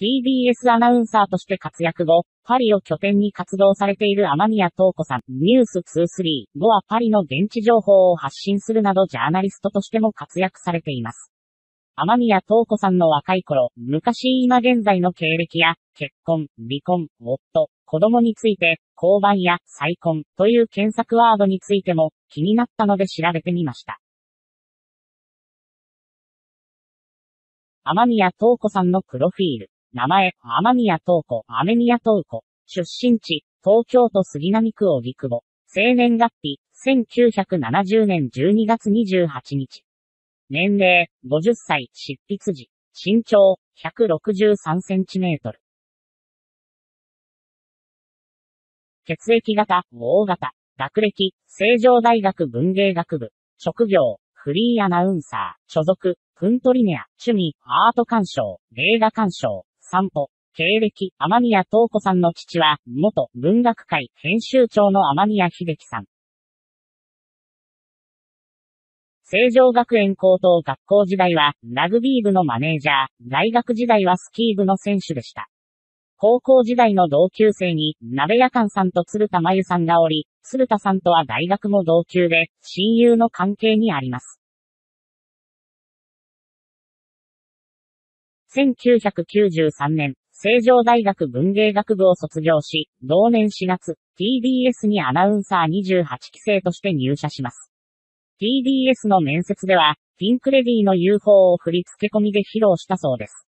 TBS アナウンサーとして活躍後、パリを拠点に活動されている天宮東子さん、ニュース23後はパリの現地情報を発信するなどジャーナリストとしても活躍されています。天宮東子さんの若い頃、昔今現在の経歴や、結婚、離婚、夫、子供について、交番や再婚という検索ワードについても気になったので調べてみました。天宮東子さんのプロフィール。名前、天宮東子、雨宮東子。出身地、東京都杉並区荻窪。生年月日、1970年12月28日。年齢、50歳、執筆時。身長、163センチメートル。血液型、大型。学歴、成城大学文芸学部。職業、フリーアナウンサー。所属、プントリネア。趣味、アート鑑賞、映画鑑賞、散歩。経歴、天宮東子さんの父は、元文学会編集長の天宮秀樹さん。成城学園高等学校時代は、ラグビー部のマネージャー、大学時代はスキー部の選手でした。高校時代の同級生に、鍋屋館さんと鶴田真由さんがおり、鶴田さんとは大学も同級で、親友の関係にあります。1993年、成城大学文芸学部を卒業し、同年4月、TBS にアナウンサー28期生として入社します。TBS の面接では、ピンクレディの UFO を振り付け込みで披露したそうです。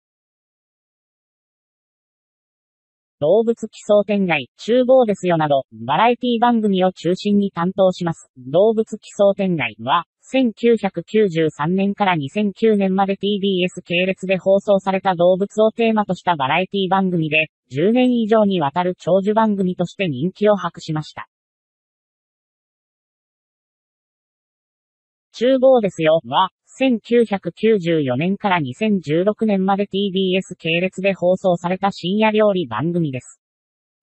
動物奇想天外、厨房ですよなど、バラエティ番組を中心に担当します。動物奇想天外は、1993年から2009年まで TBS 系列で放送された動物をテーマとしたバラエティ番組で、10年以上にわたる長寿番組として人気を博しました。厨房ですよ、は、1994年から2016年まで TBS 系列で放送された深夜料理番組です。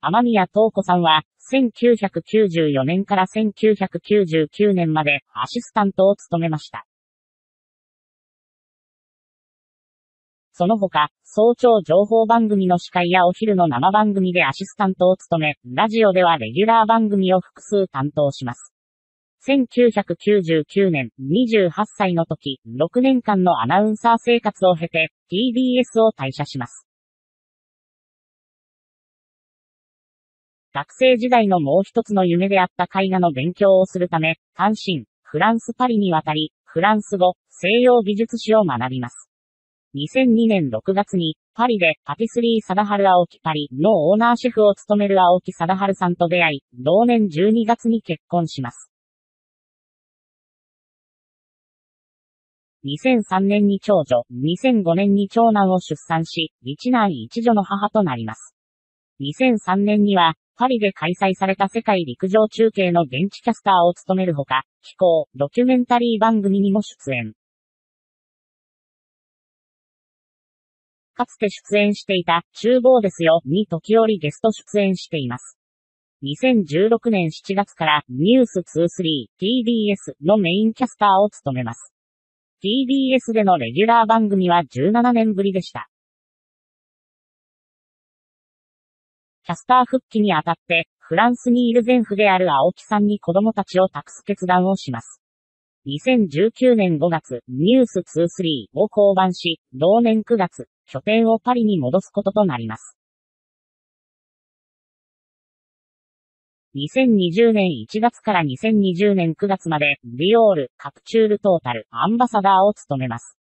天宮東子さんは、1994年から1999年までアシスタントを務めました。その他、早朝情報番組の司会やお昼の生番組でアシスタントを務め、ラジオではレギュラー番組を複数担当します。1999年、28歳の時、6年間のアナウンサー生活を経て、TBS を退社します。学生時代のもう一つの夢であった絵画の勉強をするため、単身、フランスパリに渡り、フランス語、西洋美術史を学びます。2002年6月に、パリでパティスリー貞治青木パリのオーナーシェフを務める青木貞治さんと出会い、同年12月に結婚します。2003年に長女、2005年に長男を出産し、一男一女の母となります。2003年には、パリで開催された世界陸上中継の現地キャスターを務めるほか、気候、ドキュメンタリー番組にも出演。かつて出演していた、厨房ですよ、に時折ゲスト出演しています。2016年7月から、ニュース23、TBS のメインキャスターを務めます。TBS でのレギュラー番組は17年ぶりでした。キャスター復帰にあたって、フランスにいる前夫である青木さんに子供たちを託す決断をします。2019年5月、ニュース23を降板し、同年9月、拠点をパリに戻すこととなります。2020年1月から2020年9月まで、ディオール、カプチュールトータル、アンバサダーを務めます。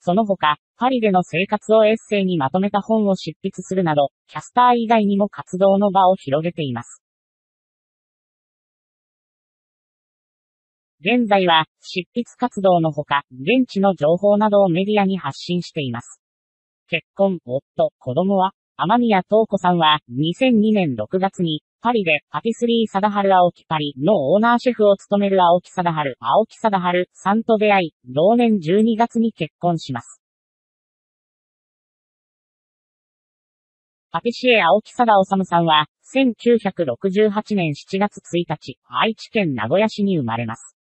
その他、パリでの生活をエッセイにまとめた本を執筆するなど、キャスター以外にも活動の場を広げています。現在は、執筆活動のほか、現地の情報などをメディアに発信しています。結婚、夫、子供は、天宮東子さんは、2002年6月に、パリで、パティスリー貞治青木パリのオーナーシェフを務める青木貞治、青木貞治さんと出会い、同年12月に結婚します。パティシエ青木貞治さんは、1968年7月1日、愛知県名古屋市に生まれます。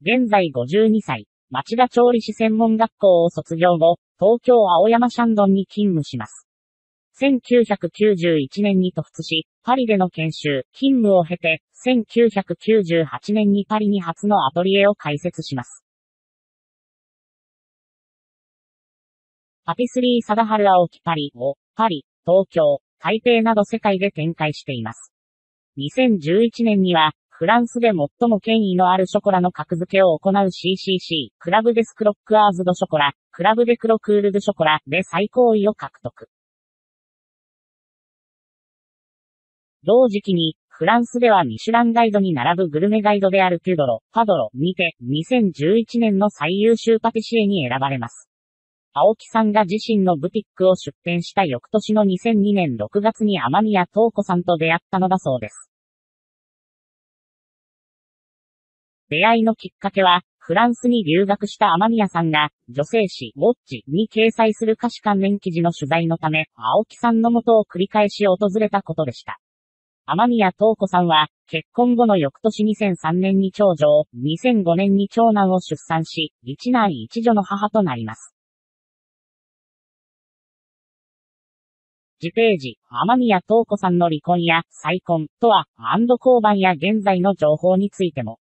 現在52歳、町田調理師専門学校を卒業後、東京青山シャンドンに勤務します。1991年に突出し、パリでの研修、勤務を経て、1998年にパリに初のアトリエを開設します。パティスリー・サダハル・アオキ・パリを、パリ、東京、台北など世界で展開しています。2011年には、フランスで最も権威のあるショコラの格付けを行う CCC、クラブデスクロックアーズドショコラ、クラブデクロクールドショコラで最高位を獲得。同時期に、フランスではミシュランガイドに並ぶグルメガイドであるピュドロ、パドロにて、2011年の最優秀パティシエに選ばれます。青木さんが自身のブティックを出店した翌年の2002年6月に天宮東子さんと出会ったのだそうです。出会いのきっかけは、フランスに留学した天宮さんが、女性誌、ウォッチに掲載する歌詞関連記事の取材のため、青木さんの元を繰り返し訪れたことでした。天宮東子さんは、結婚後の翌年2003年に長女を、2005年に長男を出産し、一男一女の母となります。次ページ、天宮東子さんの離婚や再婚とは、アンド交番や現在の情報についても。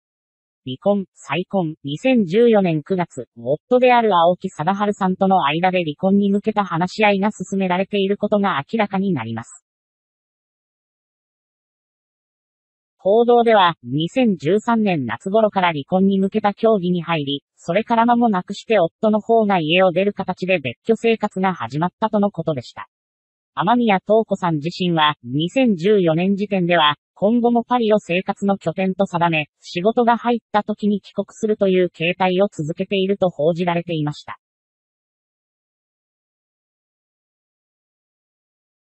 離婚、再婚、2014年9月、夫である青木貞治さんとの間で離婚に向けた話し合いが進められていることが明らかになります。報道では、2013年夏頃から離婚に向けた協議に入り、それから間もなくして夫の方が家を出る形で別居生活が始まったとのことでした。天宮東子さん自身は、2014年時点では、今後もパリを生活の拠点と定め、仕事が入った時に帰国するという形態を続けていると報じられていました。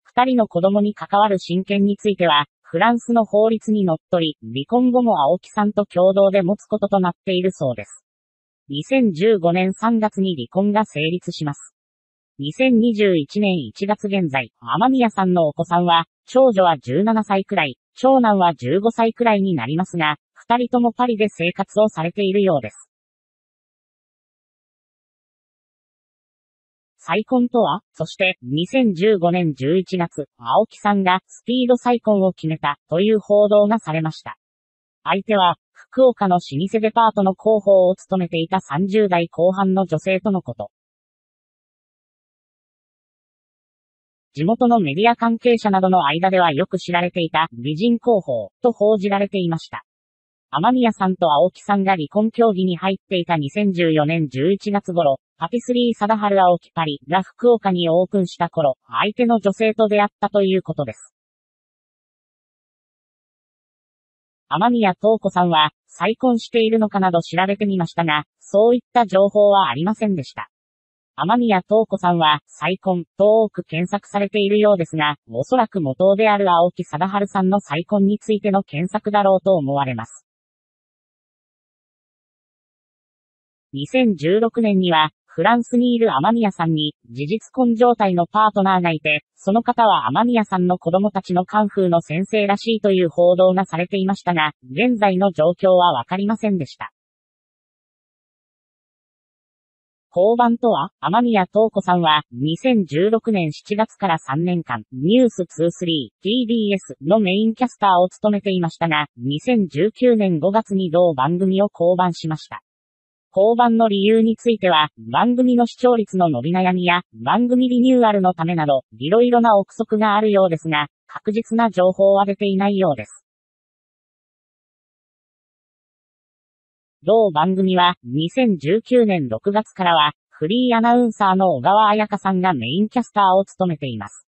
二人の子供に関わる親権については、フランスの法律にのっとり、離婚後も青木さんと共同で持つこととなっているそうです。2015年3月に離婚が成立します。2021年1月現在、天宮さんのお子さんは、長女は17歳くらい、長男は15歳くらいになりますが、二人ともパリで生活をされているようです。再婚とは？そして、2015年11月、青木さんがスピード再婚を決めたという報道がされました。相手は、福岡の老舗デパートの広報を務めていた30代後半の女性とのこと。地元のメディア関係者などの間ではよく知られていた美人広報と報じられていました。天宮さんと青木さんが離婚協議に入っていた2014年11月頃、パティスリー貞治青木パリが福岡にオープンした頃、相手の女性と出会ったということです。天宮東子さんは、再婚しているのかなど調べてみましたが、そういった情報はありませんでした。天宮東子さんは、再婚と多く検索されているようですが、おそらく元である青木貞治さんの再婚についての検索だろうと思われます。2016年には、フランスにいる天宮さんに、事実婚状態のパートナーがいて、その方は天宮さんの子供たちのカンフーの先生らしいという報道がされていましたが、現在の状況はわかりませんでした。交番とは、天宮東子さんは、2016年7月から3年間、ニュース23、TBS のメインキャスターを務めていましたが、2019年5月に同番組を降板しました。降板の理由については、番組の視聴率の伸び悩みや、番組リニューアルのためなど、いろいろな憶測があるようですが、確実な情報は出ていないようです。同番組は、2019年6月からは、フリーアナウンサーの小川彩香さんがメインキャスターを務めています。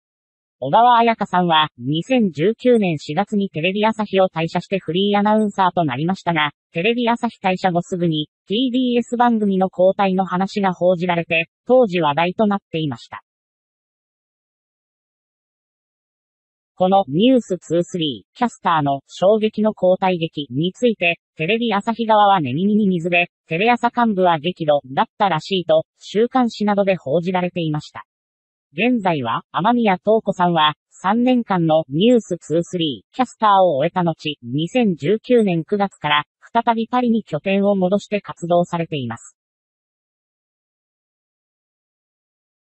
小川彩香さんは、2019年4月にテレビ朝日を退社してフリーアナウンサーとなりましたが、テレビ朝日退社後すぐに、TBS 番組の交代の話が報じられて、当時話題となっていました。このニュース23キャスターの衝撃の交代劇について、テレビ朝日側は寝耳に水で、テレ朝幹部は激怒だったらしいと、週刊誌などで報じられていました。現在は、天宮東子さんは、3年間のニュース23キャスターを終えた後、2019年9月から、再びパリに拠点を戻して活動されています。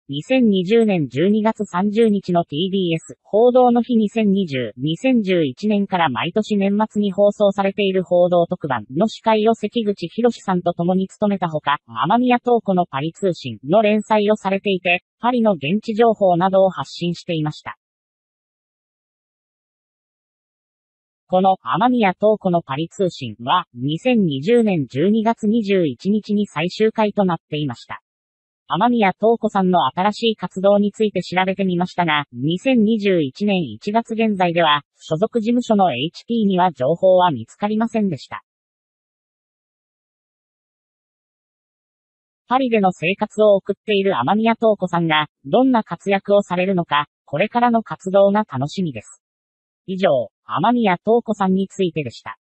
2020年12月30日の TBS 報道の日2020、2011年から毎年年末に放送されている報道特番の司会を関口博さんと共に務めたほか、天宮東子のパリ通信の連載をされていて、パリの現地情報などを発信していました。この天宮東子のパリ通信は2020年12月21日に最終回となっていました。天宮東子さんの新しい活動について調べてみましたが、2021年1月現在では、所属事務所の HP には情報は見つかりませんでした。パリでの生活を送っている天宮東子さんが、どんな活躍をされるのか、これからの活動が楽しみです。以上、天宮東子さんについてでした。